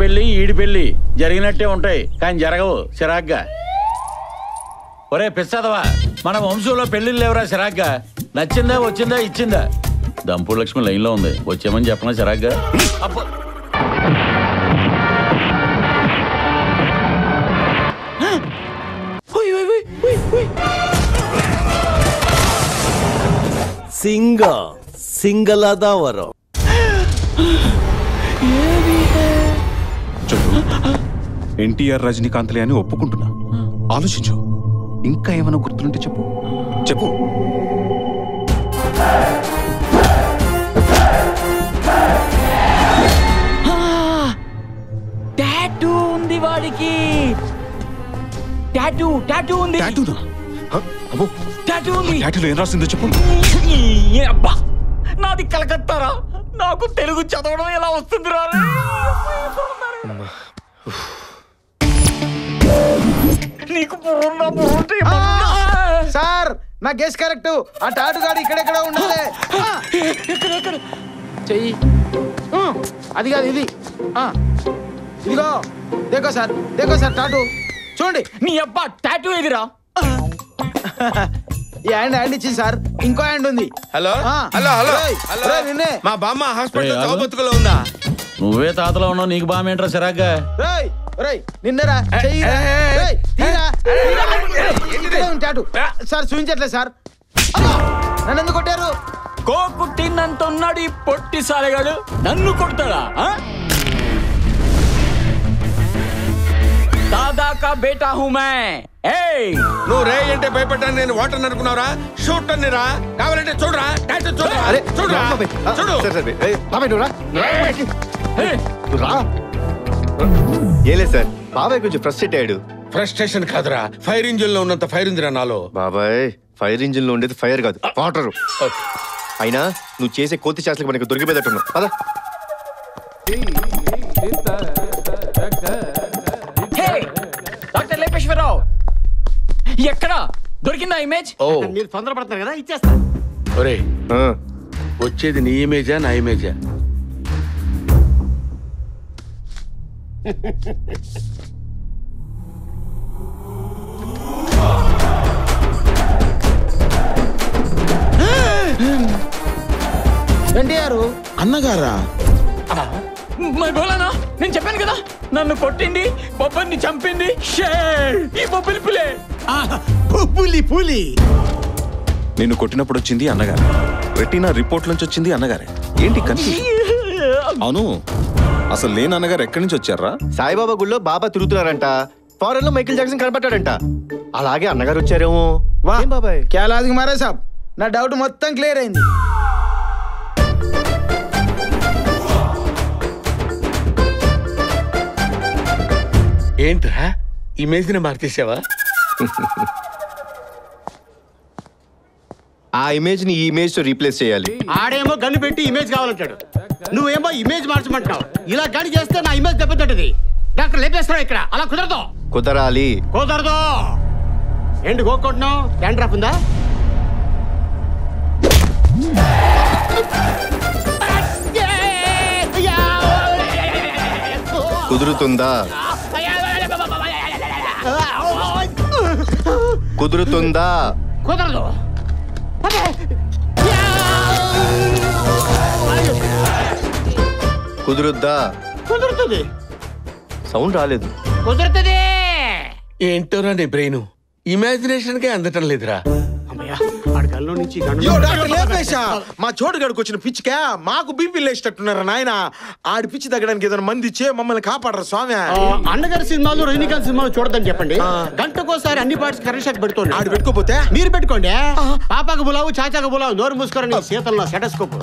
పెళ్ళి ఈడి పెళ్ళి జరిగినట్టే ఉంటాయి కానీ జరగవు చిరాగ్గా. ఒరే పిచ్చదవా మన వంశంలో పెళ్ళిళ్ళు లేవురా చిరాగ్గా? నచ్చిందా వచ్చిందా ఇచ్చిందా? దంపూర్ లక్ష్మి లైన్లో ఉంది వచ్చామని చెప్పనా చిరాగ్గా? అబ్బో. ఉయ్, ఉయ్, ఉయ్, ఉయ్, ఎన్టీఆర్ రజనీకాంత్లే అని ఒప్పుకుంటున్నా. ఆలోచించు. ఇంకా ఏమైనా గుర్తుంటే చెప్పు. చెప్పు. టాటూ ఉంది వాడికి. టాటూ టాటూ ఉంది. టాటూనా? హ? అబ్బో. టాటూ ఉంది. టాటూలో ఏం రాసిందో చెప్పు. ఈ అబ్బా నాది కలకత్తారా? నాకు తెలుగు చదవడం ఎలా వస్తుంది రా? నీకు బుర్రున్నా బుర్రుంటే ఏమన్నా? సార్ నా గెస్ కరెక్ట్. ఆ టాటు గాడు ఇక్కడెక్కడ ఉండాలి? ఆ, ఎక్కడ ఎక్కడ? చెయ్యి. ఆ, అది కాదు ఇది. ఆ, ఇదిగో దేకో సార్ దేకో సార్ టాటు. చూడండి. నీ అబ్బా టాటూ ఎదిరా ఈ హ్యాండ్ హ్యాండ్ ఇచ్చింది సార్. ఇంకో హ్యాండ్ ఉంది. హలో? ఆ. Hello hello? రేయ్, హలో? రేయ్, నిన్నే. మా బామ్మ హాస్పిటల్ ఆగు. చౌబతుకులో ఉందా? నువ్వే తాతలో ఉన్నావు నీకు బామేంట్రా రేయ్ నిన్నరా సార్ చూపించట్లేదు సార్ నన్ను ఎందుకు కొట్టారు కోకు తిన్నంత ఉన్నాడు ఈ పొట్టి సాలెగాడు నన్ను కొడతాడా? దాదా కా బేటా హూ మే నువ్వు రే అంటే భయపడ్డాను నేను వాటర్ అనుకున్నావురా షూట్ అన్నిరా కావాలంటే చూడరా చూడరా చూడరా చూడు రా. ఏలే సార్ బాబాయ్ కొంచెం ఫ్రస్ట్రేట్ అయ్యాడు. ఫ్రస్ట్రేషన్ కాదురా. ఫైర్ ఇంజిన్లో ఉన్నంత ఫైర్ ఉందిరా నాలో. బాబాయ్ ఫైర్ ఇంజిన్లో ఉండేది ఫైర్ కాదు వాటర్. అయినా నువ్వు చేసే కోతి చేసలకి మనకు దొరికిపోయేటట్టున్నావు. పదా. డాక్టర్ లేపేశ్వరరావు. ఎక్కడ? దొరికిందా ఇమేజ్? ఓ. మీరు తొందరపడుతున్నారు కదా ఇచ్చేస్తా. ఒరే వచ్చేది నీ ఇమేజా నా ఇమేజా? ఎన్టీఆర్? అన్నగారా? మరి బోలానా? నేను చెప్పాను కదా నన్ను కొట్టింది బొబ్బర్ని చంపింది షే ఈ బొబ్బిలి పులే. పులి పులి. నిన్ను కొట్టినప్పుడు వచ్చింది అన్నగారు. రెటీనా రిపోర్ట్ నుంచి వచ్చింది అన్నగారే. ఏంటి కన్ఫ్యూజన్ అవును అసలు లేని అన్నగారు ఎక్కడి నుంచి వచ్చారా? సాయిబాబా గుళ్ళో బాబా తిరుగుతున్నారంట. ఫారెన్లో మైకిల్ జాక్సన్ కనపడ్డాడంట. అలాగే అన్నగారు వచ్చారేమో. వా. ఏం బాబాయ్? కేలాదికి మారే సాబ్. నా డౌట్ మొత్తం క్లియర్ అయింది. ఏంట్రా? ఇమేజ్ని మార్చేసావా? ఆ ఇమేజ్ని ఈ ఇమేజ్తో రీప్లేస్ చేయాలి. ఆడేమో గన్ను పెట్టి ఇమేజ్ కావాలంటాడు. నువ్వేమో ఇమేజ్ మార్చమంటావు ఇలా గడి చేస్తే నా ఇమేజ్ దెబ్బతింటది. డాక్టర్ లేపేస్తున్నావు ఇక్కడ. అలా కుదరదు. కుదరాలి. కుదరదు. ఏంటి గోక్కుంటున్నావు? డాండ్రఫ్ ఉందా? కుదురుతుందా? కుదురుతుందా? కుదరదు. కుదురుద్దా? కుదురుతుంది. సౌండ్ రాలేదు. కుదురుతుంది. ఏంటోరా నీ బ్రెయిన్? ఇమాజినేషన్ కే అందటం లేదురా. అమ్మయ్య. నుంచి యో డాక్టర్ లేపేశా. మా చోటు గడికి వచ్చిన పిచ్చికే మాకు బీపీ లేచేటట్టున్నారా నాయన? ఆడి పిచ్చి తగ్గడానికి ఏదైనా మంది ఇచ్చే మమ్మల్ని కాపాడరా స్వామి. అన్నగారి సినిమాలు రజనీకాంత్ సినిమాలు చూడదని చెప్పండి. గంటకోసారి అన్ని పార్ట్స్ కరెంట్ షాక్ పెడుతుంది. ఆడు పెట్టుకోపోతే? మీరు పెట్టుకోండి. పాపాకు బులావు చాచాకు బులావు నోరు మూసుకోరని శీతల్లో సెటస్కోప్